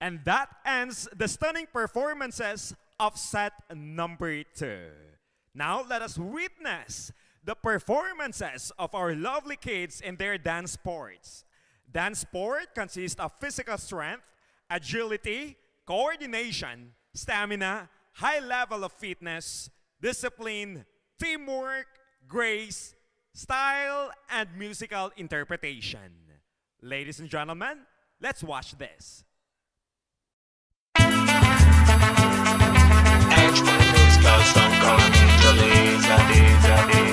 And that ends the stunning performances of set number two. Now let us witness the performances of our lovely kids in their dance sports. Dance sport consists of physical strength, agility, coordination, stamina, high level of fitness, discipline, teamwork, grace, style, and musical interpretation. Ladies and gentlemen, let's watch this. lost and countless days and.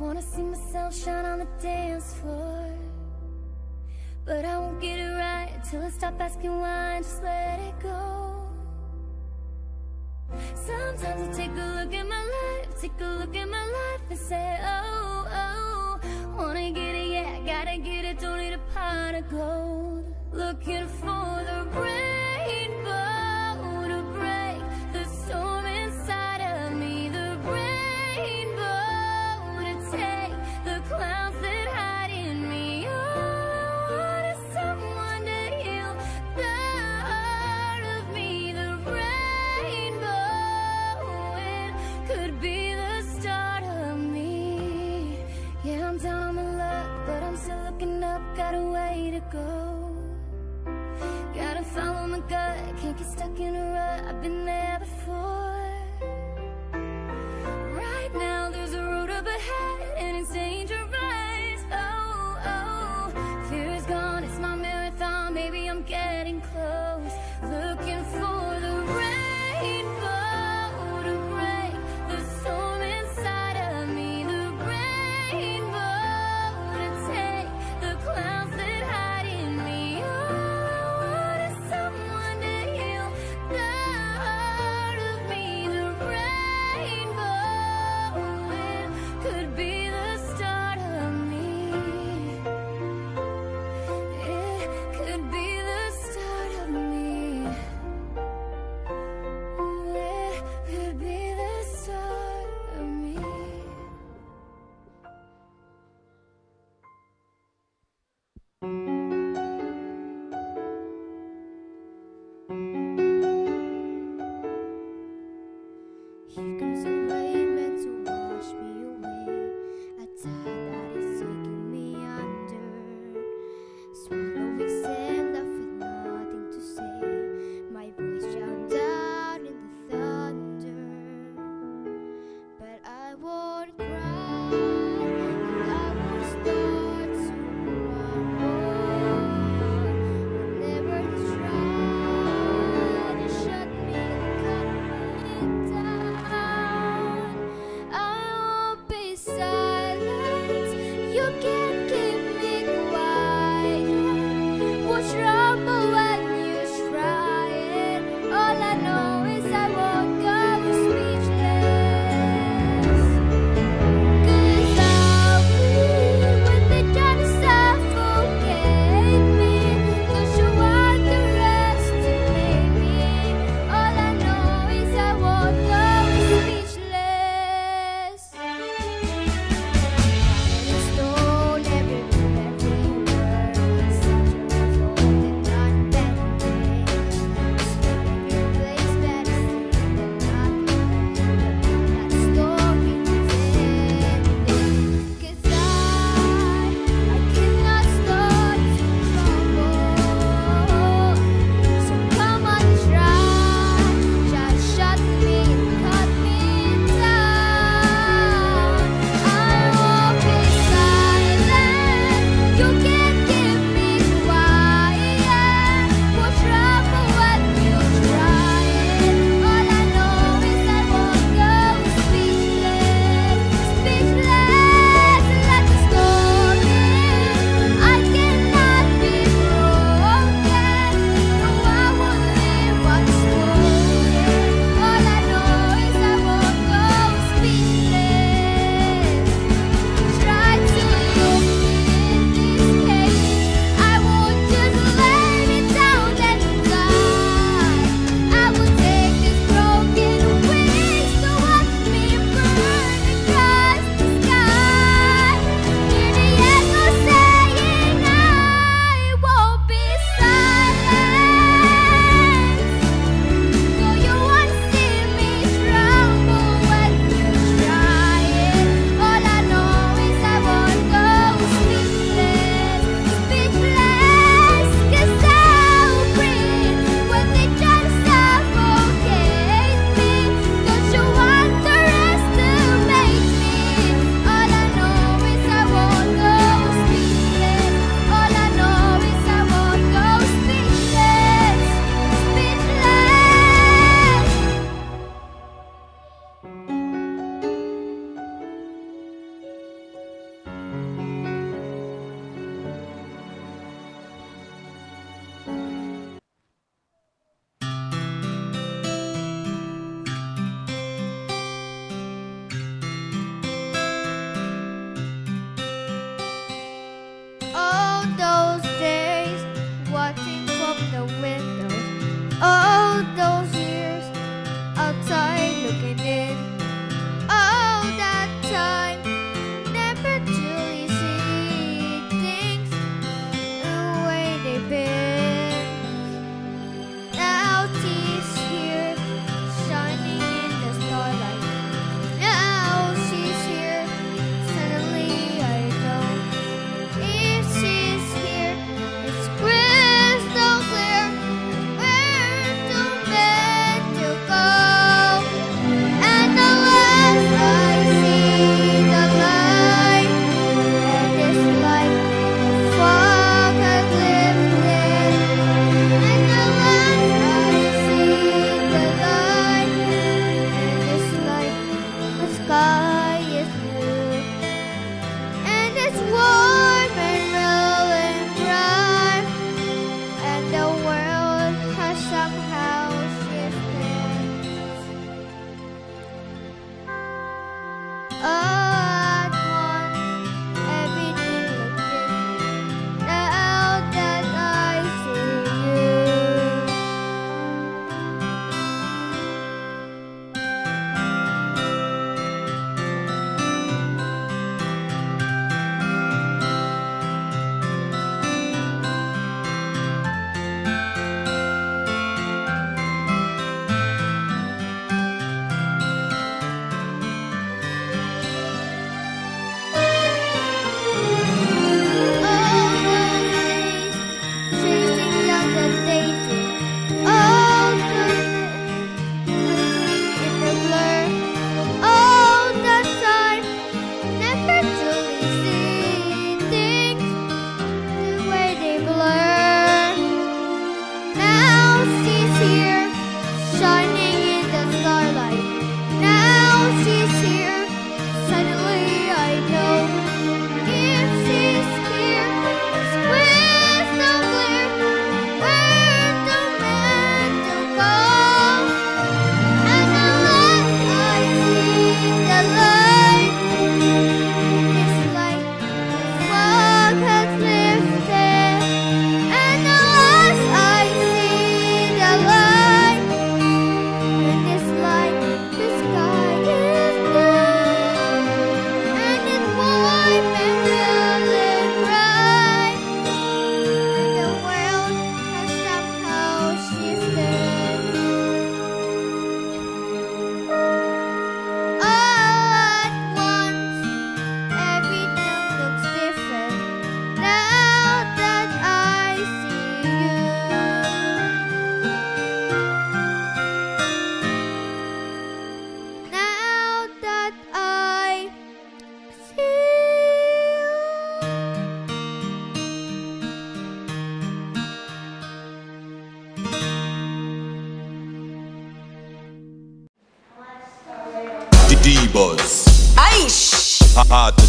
Wanna see myself shine on the dance floor. But I won't get it right Till I stop asking why and just let it go. Sometimes I take a look at my life Take a look at my life and say oh, oh. Wanna get it, yeah, gotta get it Don't need a pot of gold. Looking for I've been there before.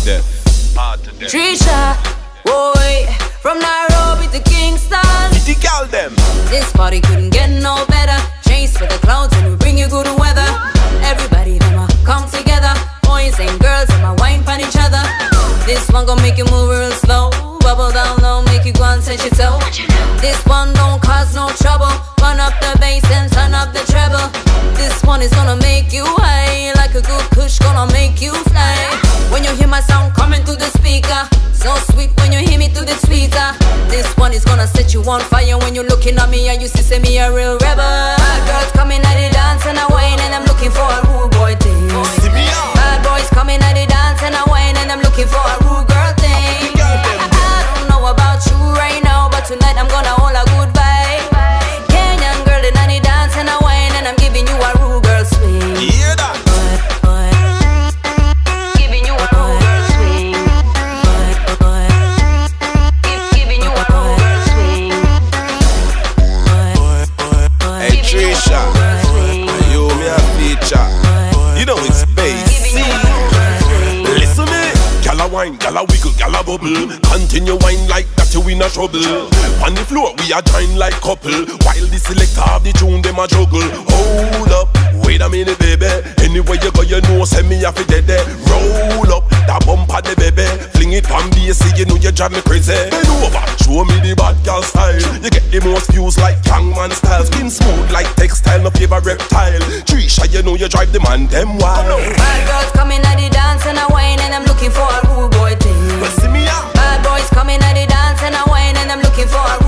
Death. Hard to death. Trisha, boy, from Nairobi to Kingston. The gal them. This party couldn't get no better. Chase for the clouds and we bring you good weather. Everybody them a come together. Boys and girls them a wine pon each other. This one gon' make you move real slow. Bubble down low, make you go and touch your toe. This one don't cause no trouble. Run up the bass and turn up the treble. This one is gonna make you high. Like a good push, gonna make you fly. One is gonna set you on fire when you're looking at me and you see, say me a real rebel. Bad girls coming at the dance and I wine and I'm looking for a rude boy thing. See me out. Bad boys coming at the dance and I wine and I'm looking for a rude girl thing. I don't know about you right now, but tonight I'm gonna trouble. On the floor we are join like couple. While the selector of the tune them a juggle. Hold up, wait a minute baby. Anywhere you go you know send me a fi dead. Roll up, that bumper the baby. Fling it on bass, you know you drive me crazy. Bend over, show me the bad girl style. You get the most views like Gangnam style. Skin smooth like textile, no favor reptile. Trisha, you know you drive the man them wild. Bad girls coming at the dance and I wine and I'm looking for a rude boy thing. Well, see me out. Coming at the dance and I wine and I'm looking for a